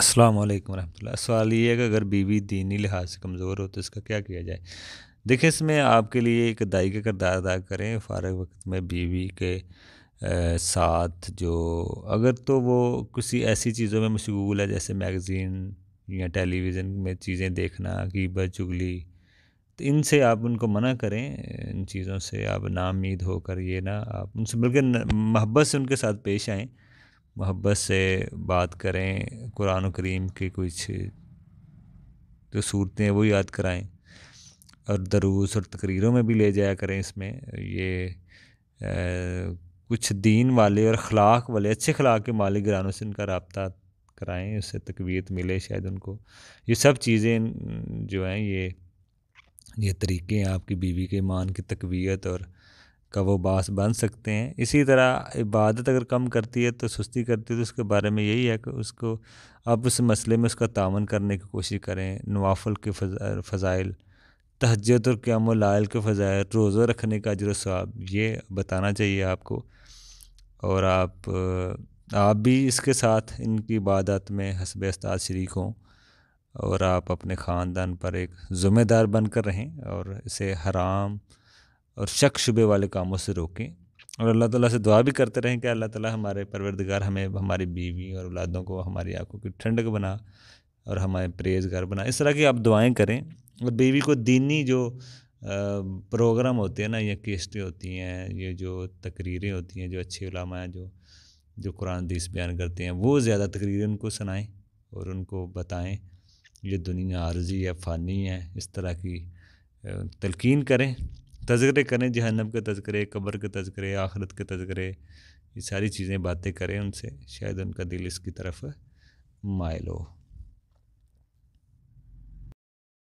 अस्सलाम वालेकुम रहमतुल्लाह। सवाल ये है कि अगर बीवी दीनी लिहाज से कमज़ोर हो तो इसका क्या किया जाए? देखिए इसमें आपके लिए एक दाई का किरदार अदा करें फ़ारग वक्त में बीवी के आ, साथ जो अगर तो वो किसी ऐसी चीज़ों में मशगूल है जैसे मैगज़ीन या टेलीविज़न में चीज़ें देखना गिबत चुगली तो इनसे आप उनको मना करें इन चीज़ों से आप नामीद होकर ये ना आप उनसे बल्कि मोहब्बत से उनके साथ पेश आएँ। मोहब्बत से बात करें कुरान करीम के कुछ जो सूरतें हैं वो याद कराएँ और दरूस और तकरीरों में भी ले जाया करें इसमें। ये आ, कुछ दीन वाले और अखलाक वाले अच्छे अखलाक के मालिक ग्रानों से इनका रबता कराएँ उससे तकवीत मिले शायद उनको। ये सब चीज़ें जो हैं ये ये तरीके हैं आपकी बीवी के ईमान की तकवीत और का वो बास बन सकते हैं। इसी तरह इबादत अगर कम करती है तो सुस्ती करती है तो उसके बारे में यही है कि उसको आप उस मसले में उसका तावन करने की कोशिश करें। नवाफल के फ़ज़ाइल तहजद और क्याम लायल के फ़ज़ाइल, रोज़ा रखने का अजर स्वाब, ये बताना चाहिए आपको। और आप आप भी इसके साथ इनकी इबादत में हसब अस्ताद शरीक हों और आप अपने ख़ानदान पर एक ज़िम्मेदार बनकर रहें और इसे हराम और शक शुबे वाले कामों से रोकें। और अल्लाह ताला से दुआ भी करते रहें कि अल्लाह ताला हमारे परवरदगार हमें, हमारी बीवी और औलादों को, हमारी आँखों की ठंडक बना और हमारे परहेजगार बना। इस तरह की आप दुआएँ करें। और बीवी को दीनी जो प्रोग्राम होते हैं ना, या किस्तें होती हैं, ये जो तकरीरें होती हैं, जो अच्छे उलामा जो जो कुरान दीस बयान करते हैं, वो ज़्यादा तकरीरें उनको सुनाएँ और उनको बताएँ। ये दुनिया आर्जी है, फ़ानी है, इस तरह की तलकिन करें। तस्करे करें, जहन्नम के तस्करे कब्र के तजकरे, आखरत के तजकरे, ये सारी चीज़ें, बातें करें उनसे, शायद उनका दिल इसकी तरफ़ मायल हो।